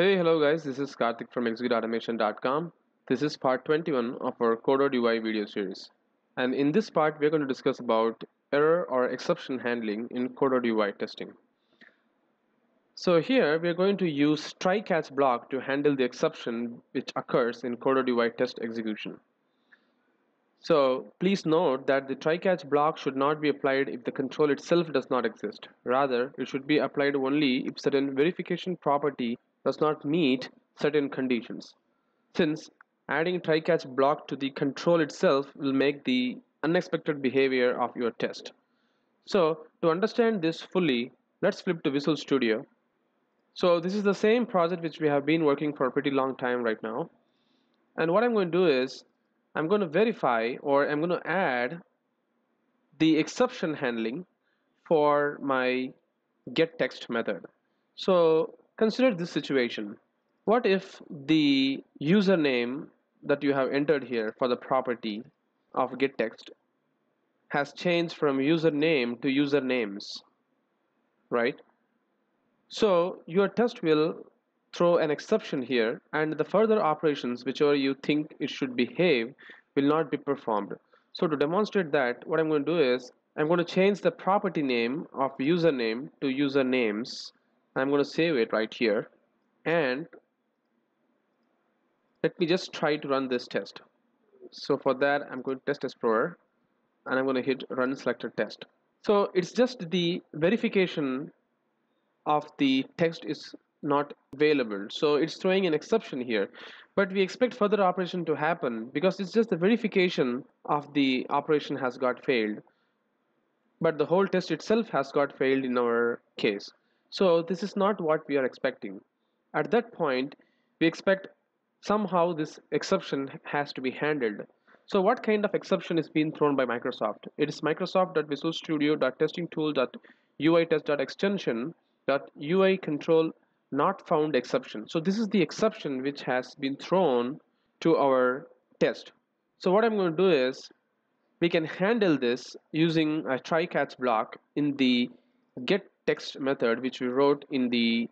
Hey, hello guys, this is Karthik from executeautomation.com. This is part 21 of our Coded UI video series. And in this part, we're going to discuss about error or exception handling in Coded UI testing. So here, we're going to use try-catch block to handle the exception which occurs in Coded UI test execution. So please note that the try-catch block should not be applied if the control itself does not exist. Rather, it should be applied only if certain verification property does not meet certain conditions. Since adding try-catch block to the control itself will make the unexpected behavior of your test. So to understand this fully, let's flip to Visual Studio. So this is the same project which we have been working for a pretty long time right now. And what I'm going to do is I'm going to verify or I'm going to add the exception handling for my get text method. So consider this situation. What if the username that you have entered here for the property of get text has changed from username to usernames, right? So your test will throw an exception here and the further operations whichever you think it should behave will not be performed so to demonstrate that what I'm going to do is I'm going to change the property name of username to usernames I'm going to save it right here. And let me just try to run this test. So for that I'm going to test explorer and I'm going to hit run selected test. So it's just the verification of the text is not available. So it's throwing an exception here. But we expect further operation to happen because it's just the verification of the operation has got failed. But the whole test itself has got failed in our case so this is not what we are expecting. At that point we expect somehow this exception has to be handled. So what kind of exception is being thrown by Microsoft? It is Microsoft.visualstudio.testingtools.uitest.extension.ui control not found exception. So this is the exception which has been thrown to our test. So what I'm going to do is we can handle this using a try catch block in the get text method which we wrote in the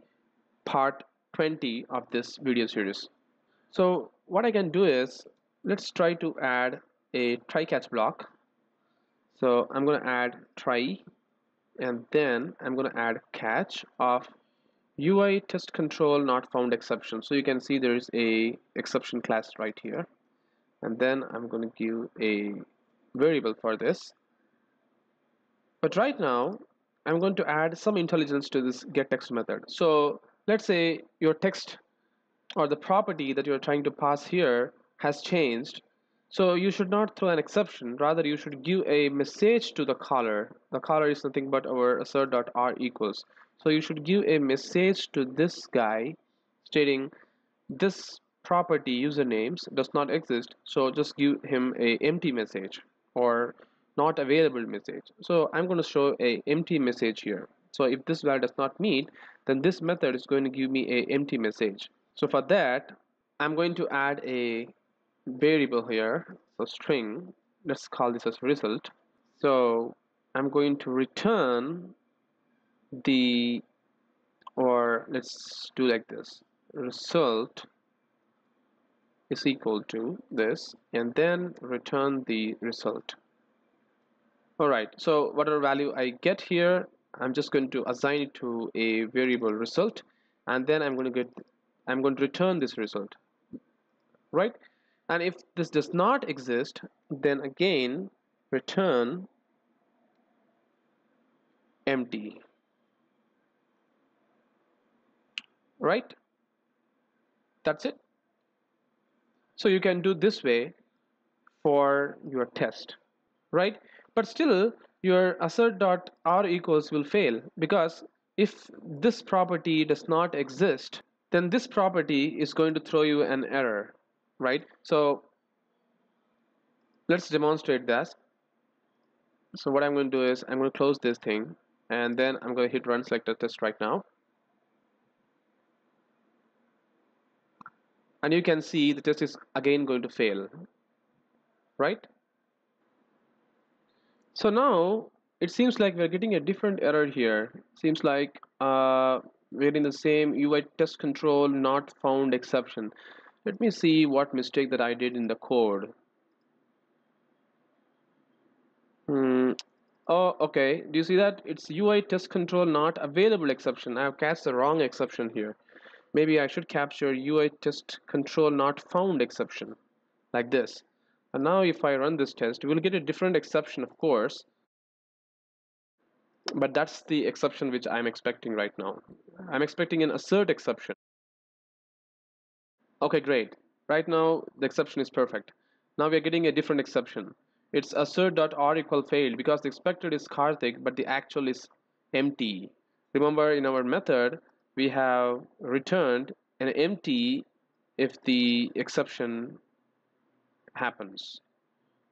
part 20 of this video series. So what I can do is let's try to add a try catch block. So I'm going to add try and then I'm going to add catch of UI test control not found exception. So you can see there is a exception class right here. And then I'm going to give a variable for this. But right now I'm going to add some intelligence to this get text method. So let's say your text or the property that you're trying to pass here has changed. So you should not throw an exception. Rather you should give a message to the caller. The caller is nothing but our assert.r equals. So you should give a message to this guy stating this property usernames does not exist. So just give him a empty message or not available message. So I'm going to show a empty message here. So if this value does not meet then this method is going to give me a empty message. So for that I'm going to add a variable here so string. Let's call this as result. So I'm going to return the or let's do like this. Result is equal to this and then return the result alright so whatever value I get here I'm just going to assign it to a variable result and then I'm going to get I'm going to return this result right? And if this does not exist then again return empty right? That's it. So you can do this way for your test right but still your assert.r equals will fail because if this property does not exist then this property is going to throw you an error right? So let's demonstrate that. So what I'm going to do is I'm going to close this thing and then I'm going to hit run selector test right now. And you can see the test is again going to fail right so now it seems like we're getting a different error here. Seems like uh, we're in the same UI test control not found exception. Let me see what mistake that I did in the code. Hmm. oh okay. Do you see that? It's UI test control not available exception. I have cast the wrong exception here. Maybe I should capture UI test control not found exception. Like this and now if I run this test we'll get a different exception of course. But that's the exception which I'm expecting right now. I'm expecting an assert exception. Okay great. Right now the exception is perfect. Now we are getting a different exception. It's assert.AreEqual failed because the expected is Karthik but the actual is empty. Remember in our method we have returned an empty if the exception happens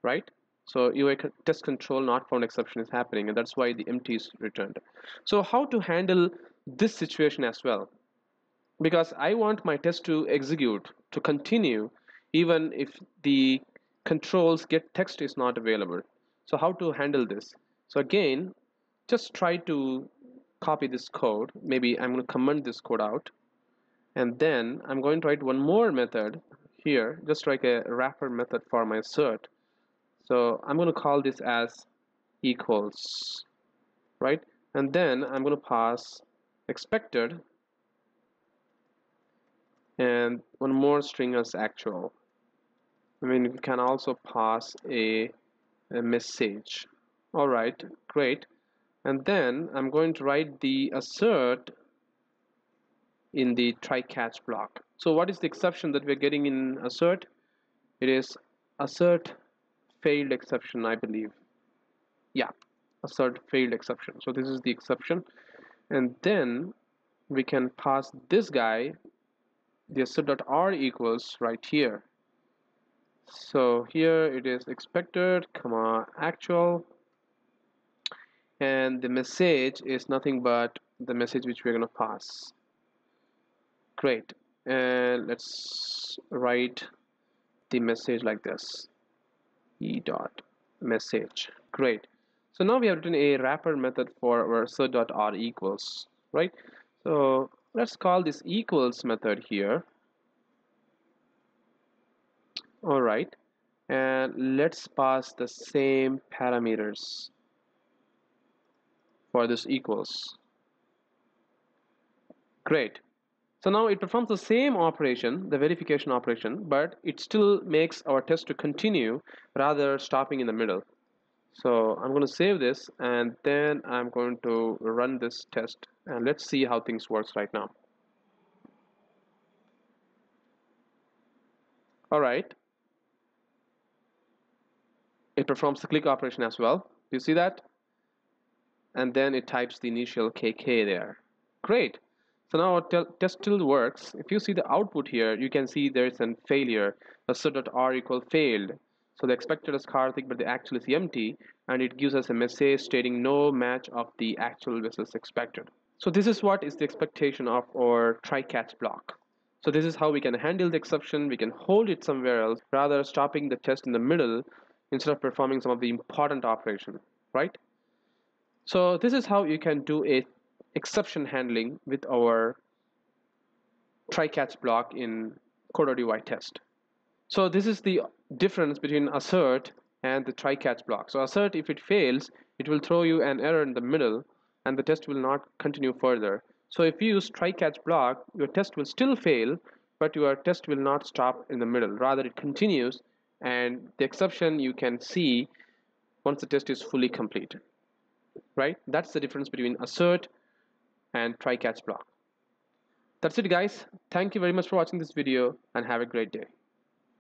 right? So UI test control not found exception is happening and that's why the empty is returned. So how to handle this situation as well? Because I want my test to execute to continue even if the controls get text is not available. So how to handle this? So again just try to copy this code. Maybe I'm going to comment this code out and then I'm going to write one more method here just like a wrapper method for my assert so I'm going to call this as equals right? And then I'm going to pass expected and one more string as actual. I mean we can also pass a, a message. Alright great. And then I'm going to write the assert in the try catch block. So what is the exception that we're getting in assert? It is assert failed exception I believe. Yeah assert failed exception. So this is the exception. And then we can pass this guy the assert.r equals right here. So here it is expected comma actual. And the message is nothing but the message which we're going to pass great. And let's write the message like this. E dot message. Great. So now we have written a wrapper method for our assert.r equals right? So let's call this equals method here. All right. And let's pass the same parameters for this equals. Great so now it performs the same operation the verification operation but it still makes our test to continue rather stopping in the middle. So I'm going to save this and then I'm going to run this test and let's see how things works right now. All right. It performs the click operation as well. You see that? And then it types the initial kk there. Great so now our test still works. If you see the output here you can see there's a failure. Assert.AreEqual failed. So the expected is Karthik but the actual is empty and it gives us a message stating no match of the actual versus expected. So this is what is the expectation of our try catch block. So this is how we can handle the exception. We can hold it somewhere else rather stopping the test in the middle instead of performing some of the important operation right? So this is how you can do a exception handling with our try catch block in coded UI test. So this is the difference between assert and the try catch block. So assert if it fails it will throw you an error in the middle and the test will not continue further. So if you use try catch block your test will still fail but your test will not stop in the middle. Rather it continues and the exception you can see once the test is fully complete. Right? That's the difference between assert and try catch block. That's it guys. Thank you very much for watching this video and have a great day